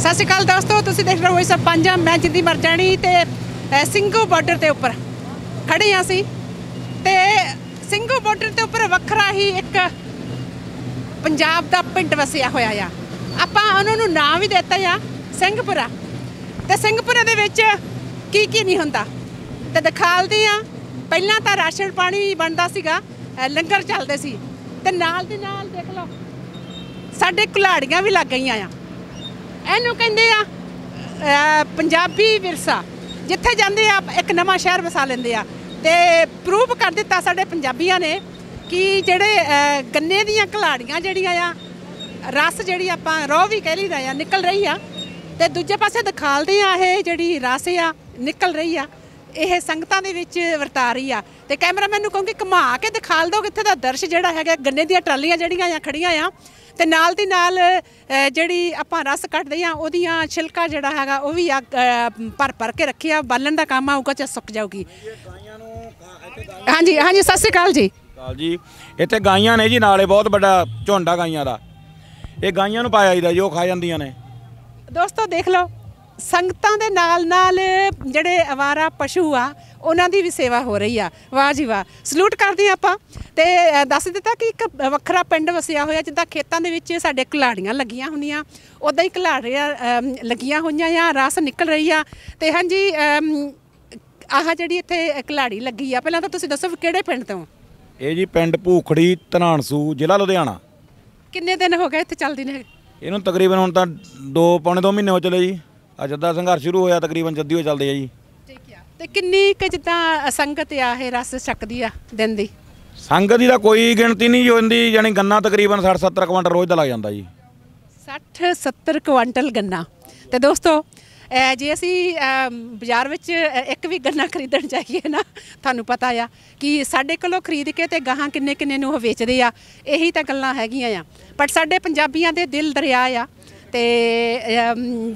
ਸਤਿ ਸ਼੍ਰੀ ਅਕਾਲ ਦੋਸਤੋ ਤੁਸੀਂ ਦੇਖ ਰਹੇ ਹੋ ਇਸ ਪੰਜਾਂ ਮੈਂ ਜਿੰਦੀ ਮਰ ਜਾਣੀ ਤੇ ਅ, ਸਿੰਘੂ ਬਾਰਡਰ ਦੇ ਉੱਪਰ ਖੜੇ ਹਾਂ ਅਸੀਂ। ਤੇ ਸਿੰਘੂ ਬਾਰਡਰ ਦੇ ਉੱਪਰ ਵੱਖਰਾ ਹੀ ਇੱਕ ਪੰਜਾਬ ਦਾ ਪਿੰਡ ਵਸਿਆ ਹੋਇਆ ਆ। ਆਪਾਂ ਉਹਨਾਂ ਨੂੰ ਨਾਂ ਵੀ ਦਿੱਤਾ ਆ ਸਿੰਘਪੁਰਾ ਤੇ ਸਿੰਘਪੁਰਾ ਦੇ ਵਿੱਚ ਕੀ ਕੀ ਨਹੀਂ ਹੁੰਦਾ? ਤੇ ਦਿਖਾਲਦੇ ਆ ਪਹਿਲਾਂ ਤਾਂ ਰਾਸ਼ਨ ਪਾਣੀ ਬਣਦਾ ਸੀਗਾ ਲੰਗਰ ਚੱਲਦੇ ਸੀ। ਤੇ ਨਾਲ ਦੀ ਨਾਲ ਦੇਖ ਲਓ ਸਾਡੇ ਕੁਲਾੜੀਆਂ ਵੀ ਲੱਗ ਗਈਆਂ ਆ। ਇਹਨੂੰ ਕਹਿੰਦੇ ਆ ਪੰਜਾਬੀ ਵਿਰਸਾ। ਜਿੱਥੇ ਜਾਂਦੇ ਆ, ਇੱਕ ਨਵਾਂ ਸ਼ਹਿਰ ਵਸਾ ਲੈਂਦੇ ਆ। ਤੇ ਪ੍ਰੂਵ ਕਰ ਦਿੱਤਾ ਸਾਡੇ ਪੰਜਾਬੀਆਂ ਨੇ ਕਿ ਜਿਹੜੇ ਗੰਨੇ ਦੀਆਂ ਕਲਾੜੀਆਂ ਜਿਹੜੀਆਂ ਆ, ਰਸ ਜਿਹੜੀ ਆਪਾਂ ਰੋ ਵੀ ਕਹਿ ਲਈਦਾ ਆ, ਨਿਕਲ ਰਹੀ ਆ। ਤੇ ਦੂਜੇ ਪਾਸੇ ਦਿਖਾਲਦੇ ਆ ਇਹ ਜਿਹੜੀ ਰਸ ਆ, ਨਿਕਲ ਰਹੀ ਆ। ਇਹ ਸੰਗਤਾਂ ਦੇ ਵਿੱਚ ਵਰਤਾ ਰਹੀ ਆ। ਤੇ ਕੈਮਰਾਮੈਨ ਨੂੰ ਕਹੂੰਗੀ ਘੁਮਾ ਕੇ ਦਿਖਾਲ ਦੋ ਕਿੱਥੇ ਦਾ ਦਰਸ਼ ਜਿਹੜਾ ਹੈਗਾ ਗੰਨੇ ਦੀਆਂ ਟਰਾਲੀਆਂ ਜਿਹੜੀਆਂ ਆ ਖੜੀਆਂ ਆ। ਤੇ ਨਾਲ ਦੀ ਨਾਲ ਜਿਹੜੀ ਆਪਾਂ ਰਸ ਕੱਢਦੇ ਆ ਉਹਦੀਆਂ ਛਿਲਕਾ ਜਿਹੜਾ ਹੈਗਾ ਉਹ ਵੀ ਆ ਭਰ ਭਰ ਕੇ ਰੱਖਿਆ। ਬਾਲਣ ਦਾ ਕੰਮ ਆਊਗਾ ਚ ਸੁੱਕ ਜਾਊਗੀ। ਹਾਂਜੀ ਹਾਂਜੀ ਸਤਿ ਸ਼੍ਰੀ ਅਕਾਲ ਜੀ। ਕਾਲ ਜੀ। ਇੱਥੇ ਗਾਈਆਂ ਨੇ ਜੀ ਨਾਲੇ ਬਹੁਤ ਵੱਡਾ ਝੁੰਡਾ ਗਾਈਆਂ ਦਾ। ਇਹ ਗਾਈਆਂ ਨੂੰ ਪਾਇਆ ਜਾਂਦਾ ਜੀ ਖਾ ਜਾਂਦੀਆਂ ਨੇ। ਦੋਸਤੋ ਦੇਖ ਲਓ। ਸੰਗਤਾਂ ਦੇ ਨਾਲ ਨਾਲ ਜਿਹੜੇ ਅਵਾਰਾ ਪਸ਼ੂ ਆ ਉਹਨਾਂ ਦੀ ਵੀ ਸੇਵਾ ਹੋ ਰਹੀ ਆ। ਵਾਹ ਜੀ ਵਾਹ। ਸਲੂਟ ਕਰਦੇ ਹਾਂ ਆਪਾਂ ਤੇ ਦੱਸ ਦਿੱਤਾ ਕਿ ਇੱਕ ਵੱਖਰਾ ਪਿੰਡ ਵਸਿਆ ਹੋਇਆ ਜਿੱਦਾਂ ਖੇਤਾਂ ਦੇ ਵਿੱਚ ਸਾਡੇ ਕੁਲਾੜੀਆਂ ਲੱਗੀਆਂ ਹੁੰਦੀਆਂ। ਉਦਾਂ ਹੀ ਕੁਲਾੜੀਆਂ ਲੱਗੀਆਂ ਹੋਈਆਂ ਆ ਰਸ ਨਿਕਲ ਰਹੀ ਆ। ਤੇ ਹਾਂਜੀ ਆਹ ਜਿਹੜੀ ਇੱਥੇ ਕੁਲਾੜੀ ਲੱਗੀ ਆ ਪਹਿਲਾਂ ਤਾਂ ਤੁਸੀਂ ਦੱਸੋ ਕਿਹੜੇ ਪਿੰਡ ਤੋਂ? ਇਹ ਜੀ ਪਿੰਡ ਭੂਖੜੀ ਧਨਾਣਸੂ ਜ਼ਿਲ੍ਹਾ ਲੁਧਿਆਣਾ। ਕਿੰਨੇ ਦਿਨ ਹੋ ਗਏ ਇੱਥੇ ਚੱਲਦੀ ਨੇ? ਇਹਨੂੰ ਤਕਰੀਬਨ ਹੁਣ ਤਾਂ 2 ਪੌਣੇ 2 ਮਹੀਨੇ ਹੋ ਚਲੇ ਜੀ। ਅੱਜ ਦਾ ਸੰਘਰਸ਼ ਸ਼ੁਰੂ ਹੋਇਆ ਤਕਰੀਬਨ ਜੱਦੀ ਹੋ ਚੱਲਦੇ ਆ ਜੀ। ਠੀਕ ਆ। ਤੇ ਕਿੰਨੀ ਕੁ ਜਿੱਦਾਂ ਸੰਗਤ ਆ ਇਹ ਰਸ ਛਕਦੀ ਆ ਦਿਨ ਦੀ? ਸੰਗਤ ਦੀ ਤਾਂ ਕੋਈ ਗਿਣਤੀ ਨਹੀਂ ਹੁੰਦੀ ਯਾਨੀ ਗੰਨਾ ਤਕਰੀਬਨ 60 70 ਕੁਇੰਟਲ ਰੋਜ਼ ਦਾ ਲੱਗ ਜਾਂਦਾ ਜੀ। 60 70 ਕੁਆਂਟਲ ਗੰਨਾ। ਤੇ ਦੋਸਤੋ ਜੇ ਅਸੀਂ ਬਾਜ਼ਾਰ ਵਿੱਚ ਇੱਕ ਵੀ ਗੰਨਾ ਖਰੀਦਣ ਜਾਈਏ ਨਾ ਤੁਹਾਨੂੰ ਪਤਾ ਆ ਕਿ ਸਾਡੇ ਕੋਲੋਂ ਖਰੀਦ ਕੇ ਤੇ ਗਾਹਾਂ ਕਿੰਨੇ ਕਿੰਨੇ ਨੂੰ ਉਹ ਵੇਚਦੇ ਆ। ਇਹੀ ਤਾਂ ਗੱਲਾਂ ਹੈਗੀਆਂ ਆ। ਪਰ ਸਾਡੇ ਪੰਜਾਬੀਆਂ ਦੇ ਦਿਲ ਦਰਿਆ ਆ। ਤੇ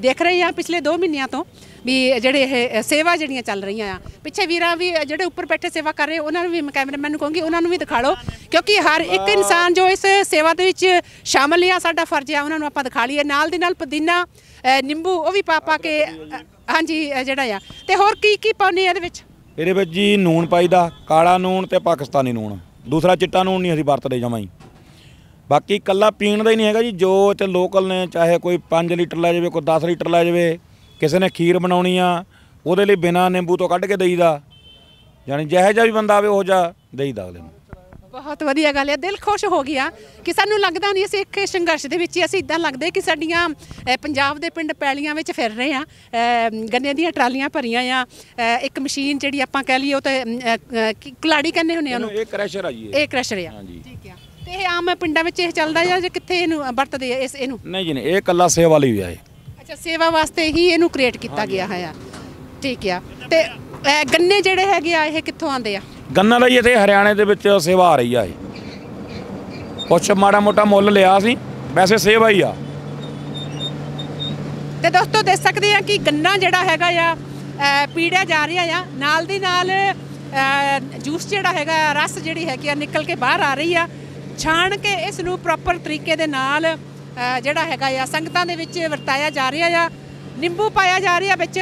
ਦੇਖ ਰਹੇ ਹਾਂ ਪਿਛਲੇ 2 ਮਹੀਨਿਆਂ ਤੋਂ ਵੀ ਜਿਹੜੇ ਇਹ ਸੇਵਾ ਜਿਹੜੀਆਂ ਚੱਲ ਰਹੀਆਂ ਆ। ਪਿੱਛੇ ਵੀਰਾਂ ਵੀ ਜਿਹੜੇ ਉੱਪਰ ਬੈਠੇ ਸੇਵਾ ਕਰ ਰਹੇ, ਉਹਨਾਂ ਨੂੰ ਵੀ ਮੈਂ ਕੈਮਰਾਮੈਨ ਨੂੰ ਕਹੂੰਗੀ, ਉਹਨਾਂ ਨੂੰ ਵੀ ਦਿਖਾ ਲਓ। ਕਿਉਂਕਿ ਹਰ ਇੱਕ ਇਨਸਾਨ ਜੋ ਇਸ ਸੇਵਾ ਦੇ ਵਿੱਚ ਸ਼ਾਮਲ ਆ, ਸਾਡਾ ਫਰਜ਼ ਆ, ਉਹਨਾਂ ਨੂੰ ਆਪਾਂ ਦਿਖਾ ਲਈਏ। ਨਾਲ ਦੀ ਨਾਲ ਪੁਦੀਨਾ ਨਿੰਬੂ, ਉਹ ਵੀ ਪਾ ਪਾ ਕੇ ਹਾਂਜੀ ਜਿਹੜਾ ਆ। ਤੇ ਹੋਰ ਕੀ ਕੀ ਪਾਉਨੇ ਆ ਇਹਦੇ ਵਿੱਚ? ਇਹਦੇ ਵਿੱਚ ਜੀ ਨੂਣ ਪਾਈਦਾ, ਕਾਲਾ ਨੂਣ ਤੇ ਪਾਕਿਸਤਾਨੀ ਨੂਣ ਦੂਸਰਾ ਚਿੱਟਾ ਨੂਣ ਨਹੀਂ ਅਸੀਂ ਵਰਤਦੇ ਜਮਾਂ ਹੀ। ਬਾਕੀ ਕੱਲਾ ਪੀਣ ਦਾ ਹੀ ਨਹੀਂ ਹੈਗਾ ਜੀ ਜੋ ਇੱਥੇ ਲੋਕਲ ਨੇ ਚਾਹੇ ਕੋਈ 5 ਲੀਟਰ ਲੈ ਜਾਵੇ ਕੋਈ 10 ਲੀਟਰ ਲੈ ਜਾਵੇ ਕਿਸੇ ਨੇ ਖੀਰ ਬਣਾਉਣੀ ਆ ਉਹਦੇ ਲਈ ਬਿਨਾਂ ਨਿੰਬੂ ਤੋਂ ਕੱਢ ਕੇ ਦੇਈਦਾ। ਯਾਨੀ ਜਿਹੋ ਜਿਹਾ ਵੀ ਬੰਦਾ ਆਵੇ ਉਹ ਜਿਹਾ ਦੇਈਦਾ ਅਗਲੇ ਨੂੰ। ਬਹੁਤ ਵਧੀਆ ਗੱਲ ਹੈ ਦਿਲ ਖੁਸ਼ ਹੋ ਗਿਆ ਕਿ ਸਾਨੂੰ ਲੱਗਦਾ ਨਹੀਂ ਅਸੀਂ ਇੱਕ ਸੰਘਰਸ਼ ਦੇ ਵਿੱਚ ਹੀ ਅਸੀਂ ਇਦਾਂ ਲੱਗਦੇ ਕਿ ਸਾਡੀਆਂ ਪੰਜਾਬ ਦੇ ਪਿੰਡ ਪੈਲੀਆਂ ਵਿੱਚ ਫਿਰ ਰਹੇ ਆ ਗੰਨੇ ਦੀਆਂ ਟਰਾਲੀਆਂ ਭਰੀਆਂ ਆ ਇੱਕ ਮਸ਼ੀਨ ਜਿਹੜੀ ਆਪਾਂ ਕਹਿ ਲਈਏ ਉਹ ਤੇ ਕੁਲਾੜੀ ਕਹਿੰਦੇ ਹੁੰਦੇ ਆ ਉਹਨੂੰ। ਇਹ ਕ੍ਰੈਸ਼ਰ ਆ ਜੀ ਇਹ। ਕ੍ਰਸ਼ਰ ਆ। ਹਾਂਜੀ। ਇਹ ਆਮ ਪਿੰਡਾਂ ਵਿੱਚ ਇਹ ਚੱਲਦਾ ਜਾਂ ਕਿੱਥੇ ਇਹਨੂੰ ਵਰਤਦੇ ਆ ਇਸ ਇਹਨੂੰ? ਨਹੀਂ ਜੀ ਨਹੀਂ ਇਹ ਕੱਲਾ ਸੇਵਾ ਲਈ ਇਹ। ਅੱਛਾ ਸੇਵਾ ਵਾਸਤੇ ਹੀ ਇਹਨੂੰ ਕ੍ਰੀਏਟ ਕੀਤਾ ਗਿਆ ਹੈ ਆ ਠੀਕ ਆ। ਤੇ ਗੰਨੇ ਜਿਹੜੇ ਹੈਗੇ ਆ ਇਹ ਕਿੱਥੋਂ ਆਉਂਦੇ ਆ? ਗੰਨਾ ਦਾ ਇੱਥੇ ਹਰਿਆਣੇ ਦੇ ਵਿੱਚ ਸੇਵਾ ਆ ਰਹੀ ਆ ਇਹ। ਕੁਛ ਮਾੜਾ ਮੋਟਾ ਮੁੱਲ ਲਿਆ ਸੀ ਵੈਸੇ ਸੇਵਾ ਹੀ ਆ। ਤੇ ਦੋਸਤੋ ਦੇਖ ਸਕਦੇ ਆ ਕਿ ਗੰਨਾ ਜਿਹੜਾ ਹੈਗਾ ਆ ਪੀੜਿਆ ਜਾ ਰਿਹਾ ਆ। ਨਾਲ ਦੀ ਨਾਲ ਜੂਸ ਜਿਹੜਾ ਹੈਗਾ ਰਸ ਜਿਹੜੀ ਹੈਗੀ ਆ ਨਿਕਲ ਕੇ ਬਾਹਰ ਆ ਰਹੀ ਆ। ਛਾਣ ਕੇ ਇਸ ਨੂੰ ਪ੍ਰੋਪਰ ਤਰੀਕੇ ਦੇ ਨਾਲ ਜਿਹੜਾ ਹੈਗਾ ਆ, ਸੰਗਤਾਂ ਦੇ ਵਿੱਚ ਵਰਤਾਇਆ ਜਾ ਰਿਹਾ ਆ। ਨਿੰਬੂ ਪਾਇਆ ਜਾ ਰਿਹਾ ਵਿੱਚ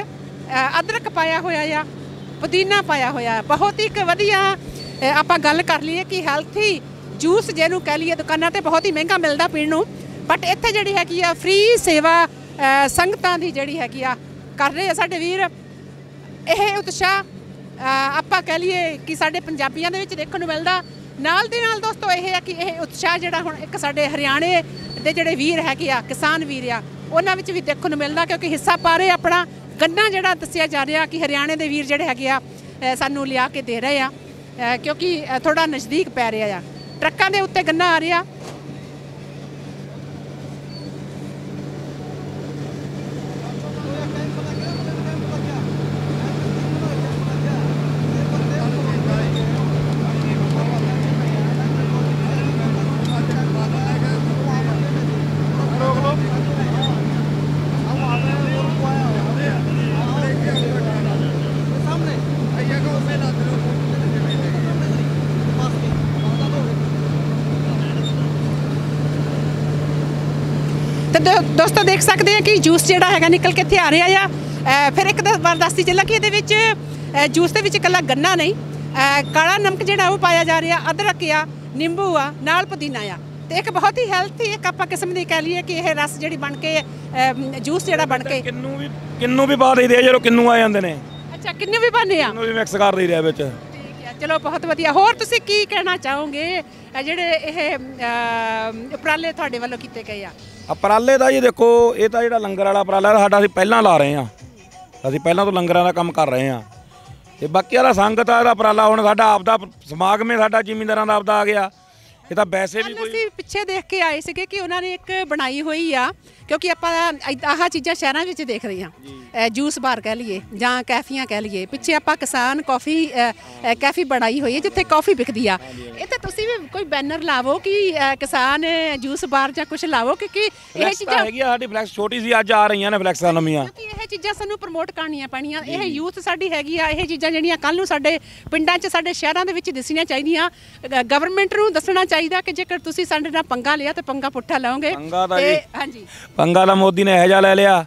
ਅਦਰਕ ਪਾਇਆ ਹੋਇਆ ਆ, ਪੁਦੀਨਾ ਪਾਇਆ ਹੋਇਆ। ਬਹੁਤ ਹੀ ਇੱਕ ਵਧੀਆ ਆਪਾਂ ਗੱਲ ਕਰ ਲਈਏ ਕਿ ਹੈਲਥੀ ਜੂਸ ਜਿਹਨੂੰ ਕਹਿ ਲਈਏ ਦੁਕਾਨਾਂ ਤੇ ਬਹੁਤ ਹੀ ਮਹਿੰਗਾ ਮਿਲਦਾ ਪੀਣ ਨੂੰ। ਬਟ ਇੱਥੇ ਜਿਹੜੀ ਹੈਗੀ ਆ ਫ੍ਰੀ ਸੇਵਾ ਸੰਗਤਾਂ ਦੀ ਜਿਹੜੀ ਹੈਗੀ ਆ, ਕਰ ਰਹੇ ਆ ਸਾਡੇ ਵੀਰ। ਇਹ ਉਤਸ਼ਾਹ ਆਪਾਂ ਕਹਿ ਲਈਏ ਕਿ ਸਾਡੇ ਪੰਜਾਬੀਆਂ ਦੇ ਵਿੱਚ ਦੇਖਣ ਨੂੰ ਮਿਲਦਾ। ਨਾਲ ਦੇ ਨਾਲ ਦੋਸਤੋ ਇਹ ਹੈ ਕਿ ਇਹ ਉਤਸ਼ਾਹ ਜਿਹੜਾ ਹੁਣ ਇੱਕ ਸਾਡੇ ਹਰਿਆਣੇ ਦੇ ਜਿਹੜੇ ਵੀਰ ਹੈਗੇ ਆ, ਕਿਸਾਨ ਵੀਰ ਆ, ਉਹਨਾਂ ਵਿੱਚ ਵੀ ਦੇਖਣ ਨੂੰ ਮਿਲਦਾ ਕਿਉਂਕਿ ਹਿੱਸਾ ਪਾ ਰਹੇ ਆਪਣਾ, ਗੰਨਾ ਜਿਹੜਾ ਦੱਸਿਆ ਜਾ ਰਿਹਾ ਕਿ ਹਰਿਆਣੇ ਦੇ ਵੀਰ ਜਿਹੜੇ ਹੈਗੇ ਆ ਸਾਨੂੰ ਲਿਆ ਕੇ ਦੇ ਰਹੇ ਆ ਕਿਉਂਕਿ ਥੋੜਾ ਨਜ਼ਦੀਕ ਪੈ ਰਿਹਾ ਆ। ਟਰੱਕਾਂ ਦੇ ਉੱਤੇ ਗੰਨਾ ਆ ਰਿਹਾ ਤੇ ਦੋਸਤੋ ਦੇਖ ਸਕਦੇ ਆ ਕਿ ਜੂਸ ਜਿਹੜਾ ਹੈਗਾ ਨਿਕਲ ਕੇ ਇੱਥੇ ਆ ਰਿਹਾ ਆ। ਫਿਰ ਇੱਕ ਦੱਸਦੀ ਚੱਲਾਂ ਕਿ ਇਹਦੇ ਵਿੱਚ ਜੂਸ ਦੇ ਵਿੱਚ ਇਕੱਲਾ ਗੰਨਾ ਨਹੀਂ ਕਾਲਾ ਨਮਕ ਜਿਹੜਾ ਉਹ ਪਾਇਆ ਜਾ ਰਿਹਾ ਅਦਰਕ ਆ ਨਿੰਬੂ ਆ ਨਾਲ ਪੁਦੀਨਾ ਆ। ਤੇ ਇੱਕ ਬਹੁਤ ਹੀ ਹੈਲਥੀ ਇੱਕ ਆਪਾਂ ਕਿਸਮ ਦੀ ਕਹਿ ਲਈਏ ਕਿ ਇਹ ਰਸ ਜਿਹੜੀ ਬਣ ਕੇ ਜੂਸ ਜਿਹੜਾ ਬਣ ਕੇ ਕਿੰਨੂ ਵੀ ਕਿੰਨੂ ਵੀ ਪਾ ਦਈਦੇ ਆ ਜਦੋਂ ਕਿੰਨੂ ਆ ਜਾਂਦੇ ਨੇ। ਅੱਛਾ ਕਿੰਨੇ ਵੀ ਬਣੇ ਆ? ਕਿੰਨੂ ਵੀ ਮਿਕਸ ਕਰ ਦਈਦੇ ਆ ਵਿੱਚ। ਚਲੋ, ਬਹੁਤ ਵਧੀਆ। ਹੋਰ ਤੁਸੀਂ ਕੀ ਕਹਿਣਾ ਚਾਹੋਗੇ? ਜਿਹੜੇ ਇਹ ਉਪਰਾਲੇ ਤੁਹਾਡੇ ਵੱਲੋਂ ਕੀਤੇ ਗਏ ਆ? ਉਪਰਾਲੇ ਦਾ ਜੀ ਦੇਖੋ, ਇਹ ਤਾਂ ਜਿਹੜਾ ਲੰਗਰ ਵਾਲਾ ਉਪਰਾਲਾ ਸਾਡਾ ਅਸੀਂ ਪਹਿਲਾਂ ਲਾ ਰਹੇ ਆ ਅਸੀਂ ਪਹਿਲਾਂ ਤੋਂ ਲੰਗਰਾਂ ਦਾ ਕੰਮ ਕਰ ਰਹੇ ਆ ਤੇ ਬਾਕੀ ਵਾਲਾ ਸੰਗਤ ਆ, ਇਹਦਾ ਅਪਰਾਲਾ ਹੁਣ ਸਾਡਾ ਆਪਦਾ ਸਮਾਗਮ ਹੈ, ਸਾਡਾ ਜ਼ਿਮੀਂਦਾਰਾਂ ਦਾ ਆਪਦਾ ਆ ਗਿਆ। ਇਹ ਤਾਂ ਵੈਸੇ ਵੀ ਕੱਲ ਅਸੀਂ ਪਿੱਛੇ ਦੇਖ ਕੇ ਆਏ ਸੀਗੇ ਕਿ ਉਹਨਾਂ ਨੇ ਇੱਕ ਬਣਾਈ ਹੋਈ ਆ ਕਿਉਂਕਿ ਆਪਾਂ ਆਹ ਚੀਜ਼ਾਂ ਸ਼ਹਿਰਾਂ ਵਿੱਚ ਦੇਖ ਰਹੇ ਹਾਂ ਜੂਸ ਬਾਰ ਕਹਿ ਲਈਏ ਜਾਂ ਕੈਫੀਆਂ ਕਹਿ ਲਈਏ। ਪਿੱਛੇ ਆਪਾਂ ਕਿਸਾਨ ਕਾਫੀ ਕੈਫੀ ਬਣਾਈ ਹੋਈ ਹੈ ਜਿੱਥੇ ਕਾਫੀ ਵਿਕਦੀ ਆ। ਇੱਥੇ ਤੁਸੀਂ ਵੀ ਕੋਈ ਬੈਨਰ ਲਾਵੋ ਕਿ ਕਿਸਾਨ ਜੂਸ ਬਾਰ ਜਾਂ ਕੁਝ ਲਾਵੋ ਕਿਉਂਕਿ ਇਹ ਤਾਂ ਚੀਜ਼ਾਂ ਹੈਗੀ ਸਾਡੀ ਫਲੈਕਸ ਛੋਟੀ ਸੀ ਅੱਜ ਆ ਰਹੀਆਂ ਨੇ ਫਲੈਕਸਾਂ ਨਵੀਆਂ। ਕਿਉਂਕਿ ਇਹ ਚੀਜ਼ਾਂ ਸਾਨੂੰ ਪ੍ਰਮੋਟ ਕਰਨੀਆਂ ਪੈਣੀਆਂ। ਇਹ ਯੂਥ ਸਾਡੀ ਹੈਗੀ ਆ ਇਹ ਚੀਜ਼ਾਂ ਜਿਹੜੀਆਂ ਕੱਲ ਨੂੰ ਸਾਡੇ ਪਿੰਡਾਂ 'ਚ ਸਾਡੇ ਸ਼ਹਿਰਾਂ ਦੇ ਵਿੱਚ ਦਿਸਣੀਆਂ ਚਾਹੀਦੀਆਂ। ਗਵਰਨਮੈਂਟ ਨੂੰ ਦੱਸਣਾ ਚਾਹੀਦਾ ਕਿ ਜੇਕਰ ਤੁਸੀਂ ਸਾਡੇ ਨਾਲ ਪੰਗਾ ਲਿਆ ਤੇ ਪੰਗਾ ਪੁੱਠਾ ਲਾਓਗੇ? ਪੰਗਾ ਤਾਂ ਤੇ ਜੀ। ਹਾਂਜੀ। ਪੰਗਾ ਦਾ ਮੋਦੀ ਨੇ ਇਹੋ ਜਿਹਾ ਲੈ ਲਿਆ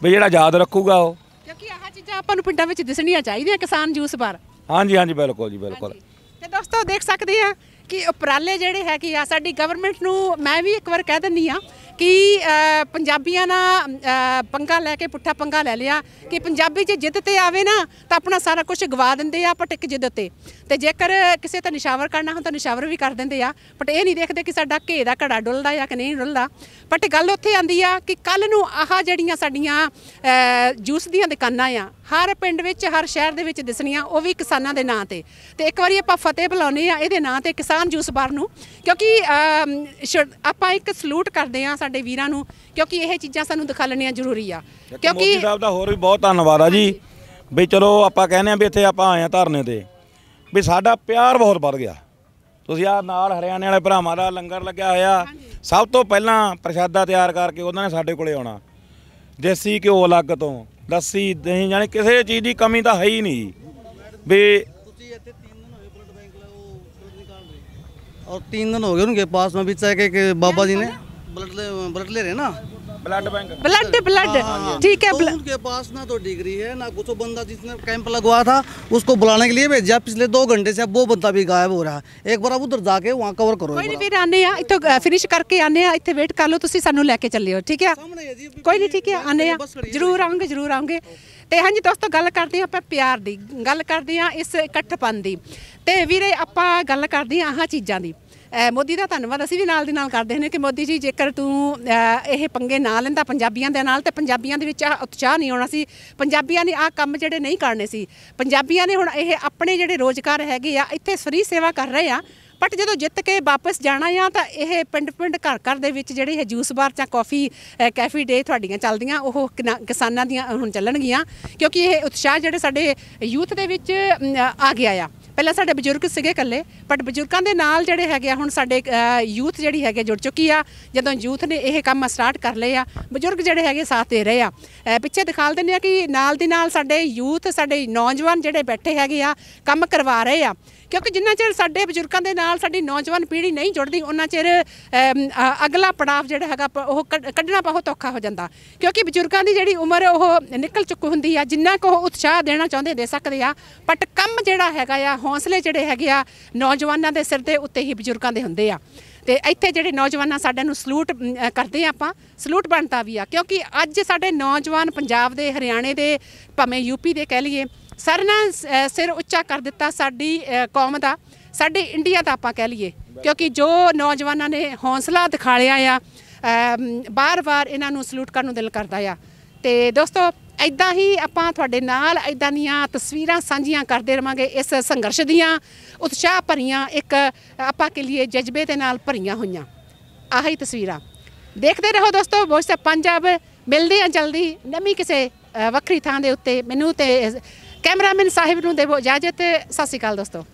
ਵੀ ਜਿਹੜਾ ਯਾਦ ਰੱਖੂਗਾ ਉਹ। ਕਿਉਂਕਿ ਆਹ ਚੀਜ਼ਾਂ ਆਪਾਂ ਨੂੰ ਪਿੰਡਾਂ ਵਿੱਚ ਦਿਸਣੀਆਂ ਚਾਹੀਦੀਆਂ ਕਿਸਾਨ ਜੂਸ ਬਾਰ। ਹਾਂਜੀ ਹਾਂਜੀ ਬਿਲਕੁਲ ਜੀ ਬਿਲਕੁਲ। ਤੇ ਦੋਸਤੋ ਦੇਖ ਸਕਦੇ ਆ ਕਿ ਉਪਰਾਲੇ ਜਿਹੜੇ ਹੈਗੇ ਆ ਸਾਡੀ ਗਵਰਨਮੈਂਟ ਨੂੰ ਮੈਂ ਵੀ ਇੱਕ ਵਾਰ ਕਹਿ ਦਿੰਨੀ ਆ ਕਿ ਪੰਜਾਬੀਆਂ ਨਾਲ ਅ, ਪੰਗਾ ਲੈ ਕੇ ਪੁੱਠਾ ਪੰਗਾ ਲੈ ਲਿਆ ਕਿ ਪੰਜਾਬੀ ਜੇ ਜਿੱਦ ਤੇ ਆਵੇ ਨਾ ਤਾਂ ਆਪਣਾ ਸਾਰਾ ਕੁਝ ਗਵਾ ਦਿੰਦੇ ਆ ਪਟਿਕ ਜਿੱਦ ਤੇ। ਤੇ ਜੇਕਰ ਕਿਸੇ ਤਾਂ ਨਿਸ਼ਾਵਰ ਕਰਨਾ ਹੁੰਦਾ ਤਾਂ ਨਿਸ਼ਾਵਰ ਵੀ ਕਰ ਦਿੰਦੇ ਆ ਬਟ ਇਹ ਨਹੀਂ ਦੇਖਦੇ ਕਿ ਸਾਡਾ ਘੇ ਦਾ ਘੜਾ ਡੁੱਲਦਾ ਆ ਕਿ ਨਹੀਂ ਡੁੱਲਦਾ। ਬਟ ਗੱਲ ਉੱਥੇ ਆਂਦੀ ਆ ਕਿ ਕੱਲ ਨੂੰ ਆਹ ਜਿਹੜੀਆਂ ਸਾਡੀਆਂ ਜੂਸ ਦੀਆਂ ਦੁਕਾਨਾਂ ਆ ਹਰ ਪਿੰਡ ਵਿੱਚ ਹਰ ਸ਼ਹਿਰ ਦੇ ਵਿੱਚ ਦਿਸਣੀਆਂ ਉਹ ਵੀ ਕਿਸਾਨਾਂ ਦੇ ਨਾਂ ਤੇ। ਤੇ ਇੱਕ ਵਾਰੀ ਆਪਾਂ ਫਤਿਹ ਬੁਲਾਉਨੇ ਆ ਇਹਦੇ ਨਾਂ ਤੇ ਕਿਸਾਨ ਜੂਸ ਬਾਰ ਨੂੰ ਕਿਉਂਕਿ ਆਪਾਂ ਇੱਕ ਸਲੂਟ ਕਰਦੇ ਆ ਸਾਡੇ ਵੀਰਾਂ ਨੂੰ ਕਿਉਂਕਿ ਇਹ ਚੀਜ਼ਾਂ ਸਾਨੂੰ ਦਿਖਾਲਣੀਆਂ ਜ਼ਰੂਰੀ ਆ। ਮੋਦੀ ਕਿਉਂਕਿ ਸਾਹਿਬ ਦਾ ਹੋਰ ਵੀ ਬਹੁਤ ਧੰਨਵਾਦ ਆ ਜੀ। ਵੀ ਚਲੋ ਆਪਾਂ ਕਹਿੰਦੇ ਆ ਵੀ ਇੱਥੇ ਆਪਾਂ ਆਏ ਆ ਧਰਨੇ ਤੇ ਵੀ ਸਾਡਾ ਪਿਆਰ ਬਹੁਤ ਵੱਧ ਗਿਆ। ਤੁਸੀਂ ਆ ਨਾਲ ਹਰਿਆਣੇ ਵਾਲੇ ਭਰਾਵਾਂ ਦਾ ਲੰਗਰ ਲੱਗਿਆ ਹੋਇਆ। ਸਭ ਤੋਂ ਪਹਿਲਾਂ ਪ੍ਰਸ਼ਾਦਾ ਤਿਆਰ ਕਰਕੇ ਉਹਨਾਂ ਨੇ ਸਾਡੇ ਕੋਲੇ ਆਉਣਾ। ਦੇਸੀ ਘਿਓ ਅਲੱਗ ਤੋਂ ਲੱਸੀ ਦਹੀਂ ਯਾਨੀ ਕਿਸੇ ਚੀਜ਼ ਦੀ ਕਮੀ ਤਾਂ ਹੈ ਹੀ ਨਹੀਂ ਜੀ। ਵੀ ਤੁਸੀਂ ਇੱਥੇ 3 ਦਿਨ ਹੋਏ ਬਲੱਡ ਬੈਂਕ ਲਾ ਉਹ ਬਲੱਡ ਨਿਕਾਲ ਰਹੇ और तीन दिन हो गए उनके पास में भी चाहे के, के बाबा जी ने ब्लड ले ब्लड ले रहे हैं ना ਬਲੱਡ ਬੈਂਕ ਬਲੱਡ ਬਲੱਡ ਠੀਕ ਹੈ तो ਬਲ- उनके पास ना तो डिग्री है ना कुछ वो बंदा जिसने कैंप लगवाया था उसको बुलाने के लिए भेजा पिछले दो घंटे से अब वो बंदा भी गायब हो रहा है एक बार आप उधर जाके वहाँ कवर करो ਕੋਈ एक ਨਹੀਂ बार ਵੀਰ ਆਨੇ ਆ ਇੱਥੋਂ ਫਿਨਿਸ਼ ਕਰਕੇ ਆਨੇ ਆ ਇੱਥੇ ਵੇਟ ਕਰ ਲਓ ਤੁਸੀਂ ਸਾਨੂੰ ਲੈ ਕੇ ਚੱਲਿਓ ਠੀਕ ਆ सामने है जी अभी ਕੋਈ ਨਹੀਂ ਠੀਕ ਹੈ ਆਨੇ ਆ बस खड़ी है। ਜਰੂਰ ਆਉਂਗੇ ਜਰੂਰ ਆਉਂਗੇ ਤੇ ਹਾਂਜੀ ਦੋਸਤੋ ਗੱਲ ਕਰਦੇ ਹਾਂ ਆਪਾਂ ਪਿਆਰ ਦੀ ਗੱਲ ਕਰਦੇ ਹਾਂ ਇਸ ਇਕੱਠਪਨ ਦੀ ਤੇ ਵੀਰੇ ਆਪਾਂ ਗੱਲ ਕਰਦੇ ਹਾਂ ਆਹ ਚੀਜ਼ਾਂ ਦੀ ਅਹ ਮੋਦੀ ਦਾ ਧੰਨਵਾਦ, ਅਸੀਂ ਵੀ ਨਾਲ ਦੀ ਨਾਲ ਕਰਦੇ ਹਾਂ ਕਿ ਮੋਦੀ ਜੀ, ਜੇਕਰ ਤੂੰ ਇਹ ਪੰਗੇ ਨਾ ਲੈਂਦਾ ਪੰਜਾਬੀਆਂ ਦੇ ਨਾਲ, ਤੇ ਪੰਜਾਬੀਆਂ ਦੇ ਵਿੱਚ ਆਹ ਉਤਸ਼ਾਹ ਨਹੀਂ ਆਉਣਾ ਸੀ। ਪੰਜਾਬੀਆਂ ਨੇ ਆਹ ਕੰਮ ਜਿਹੜੇ ਨਹੀਂ ਕਰਨੇ ਸੀ। ਪੰਜਾਬੀਆਂ ਨੇ ਹੁਣ ਇਹ ਆਪਣੇ ਜਿਹੜੇ ਰੋਜ਼ਗਾਰ ਹੈਗੇ ਆ, ਇੱਥੇ ਫਰੀ ਸੇਵਾ ਕਰ ਰਹੇ ਆ ਬਟ ਜਦੋਂ ਜਿੱਤ ਕੇ ਵਾਪਸ ਜਾਣਾ ਆ, ਤਾਂ ਇਹ ਪਿੰਡ ਪਿੰਡ ਘਰ ਘਰ ਦੇ ਵਿੱਚ ਜਿਹੜੇ ਇਹ ਜੂਸ ਬਾਰ ਜਾਂ ਕਾਫੀ ਕੈਫੀ ਡੇ ਤੁਹਾਡੀਆਂ ਚੱਲਦੀਆਂ, ਉਹ ਕਿਨਾ- ਕਿਸਾਨਾਂ ਦੀਆਂ ਹੁਣ ਚੱਲਣਗੀਆਂ, ਕਿਉਂਕਿ ਇਹ ਉਤਸ਼ਾਹ ਜਿਹੜੇ ਸਾਡੇ ਯੂਥ ਦੇ ਵਿੱਚ ਆ ਗਿਆ ਆ। ਪਹਿਲਾਂ ਸਾਡੇ ਬਜ਼ੁਰਗ ਸੀਗੇ ਇਕੱਲੇ ਬਟ ਬਜ਼ੁਰਗਾਂ ਦੇ ਨਾਲ ਜਿਹੜੇ ਹੈਗੇ ਆ, ਹੁਣ ਸਾਡੇ ਯੂਥ ਜਿਹੜੀ ਹੈਗੇ ਜੁੜ ਚੁੱਕੀ ਆ। ਜਦੋਂ ਯੂਥ ਨੇ ਇਹ ਕੰਮ ਸਟਾਰਟ ਕਰ ਲਏ ਆ, ਬਜ਼ੁਰਗ ਜਿਹੜੇ ਹੈਗੇ ਸਾਥ ਦੇ ਰਹੇ ਆ। ਪਿੱਛੇ ਦਿਖਾਲ ਦਿੰਦੇ ਆ ਕਿ ਨਾਲ ਦੀ ਨਾਲ ਸਾਡੇ ਯੂਥ ਸਾਡੇ ਨੌਜਵਾਨ ਜਿਹੜੇ ਬੈਠੇ ਹੈਗੇ ਆ, ਕੰਮ ਕਰਵਾ ਰਹੇ ਆ। ਕਿਉਂਕਿ ਜਿੰਨਾ ਚਿਰ ਸਾਡੇ ਬਜ਼ੁਰਗਾਂ ਦੇ ਨਾਲ ਸਾਡੀ ਨੌਜਵਾਨ ਪੀੜ੍ਹੀ ਨਹੀਂ ਜੁੜਦੀ, ਉਹਨਾਂ ਚਿਰ ਅਗਲਾ ਪੜਾਅ ਜਿਹੜਾ ਹੈਗਾ ਪ- ਉਹ ਕੱਢ- ਕੱਢਣਾ ਬਹੁਤ ਔਖਾ ਹੋ ਜਾਂਦਾ। ਕਿਉਂਕਿ ਬਜ਼ੁਰਗਾਂ ਦੀ ਜਿਹੜੀ ਉਮਰ, ਉਹ ਨਿਕਲ ਚੁੱਕੀ ਹੁੰਦੀ ਆ, ਜਿੰਨਾ ਕੁ ਉਹ ਉਤਸ਼ਾਹ ਦੇਣਾ ਚਾਹੁੰਦੇ, ਦੇ ਸਕਦੇ ਆ। ਬਟ ਕੰਮ ਜਿਹੜਾ ਹੈਗਾ ਆ ਹੌਸਲੇ ਜਿਹੜੇ ਹੈਗੇ ਆ ਨੌਜਵਾਨਾਂ ਦੇ ਸਿਰ ਦੇ ਉੱਤੇ ਹੀ ਬਜ਼ੁਰਗਾਂ ਦੇ ਹੁੰਦੇ ਆ। ਤੇ ਇੱਥੇ ਜਿਹੜੇ ਨੌਜਵਾਨਾਂ ਸਾਡੇ ਨੂੰ ਸਲੂਟ ਕਰਦੇ ਆ ਆਪਾਂ, ਸਲੂਟ ਬਣਦਾ ਵੀ ਆ। ਕਿਉਂਕਿ ਅੱਜ ਸਾਡੇ ਨੌਜਵਾਨ ਪੰਜਾਬ ਦੇ, ਹਰਿਆਣੇ ਦੇ, ਭਾਵੇਂ ਯੂਪੀ ਦੇ ਕਹਿ ਲਈਏ ਸਰ ਨੇ ਸਿਰ ਉੱਚਾ ਕਰ ਦਿੱਤਾ ਸਾਡੀ ਕੌਮ ਦਾ, ਸਾਡੇ ਇੰਡੀਆ ਦਾ ਆਪਾਂ ਕਹਿ ਲਈਏ। ਕਿਉਂਕਿ ਜੋ ਨੌਜਵਾਨਾਂ ਨੇ ਹੌਸਲਾ ਦਿਖਾਲਿਆ ਆ ਬਾਰ-ਬਾਰ ਇਹਨਾਂ ਨੂੰ ਸਲੂਟ ਕਰਨ ਨੂੰ ਦਿਲ ਕਰਦਾ ਆ। ਤੇ ਦੋਸਤੋ ਐਦਾਂ ਹੀ ਆਪਾਂ ਤੁਹਾਡੇ ਨਾਲ ਐਦਾਂ ਦੀਆਂ ਤਸਵੀਰਾਂ ਸਾਂਝੀਆਂ ਕਰਦੇ ਰਵਾਂਗੇ ਇਸ ਸੰਘਰਸ਼ ਦੀਆਂ, ਉਤਸ਼ਾਹ ਭਰੀਆਂ, ਇੱਕ ਆਪਾਂ ਕੇ ਲਈ ਜਜ਼ਬੇ ਦੇ ਨਾਲ ਭਰੀਆਂ ਹੋਈਆਂ। ਆਹੀ ਤਸਵੀਰਾਂ। ਦੇਖਦੇ ਰਹੋ ਦੋਸਤੋ ਬਹੁਤ ਆਫ ਪੰਜਾਬ। ਮਿਲਦੇ ਆ ਜਲਦੀ, ਨਵੀਂ ਕਿਸੇ ਵੱਖਰੀ ਥਾਂ ਦੇ ਉੱਤੇ। ਮੈਨੂੰ ਤੇ ਕੈਮਰਾਮੈਨ ਸਾਹਿਬ ਨੂੰ ਦੇਵੋ ਇਜਾਜ਼ਤ। ਸਤਿ ਸ਼੍ਰੀ ਅਕਾਲ ਦੋਸਤੋ।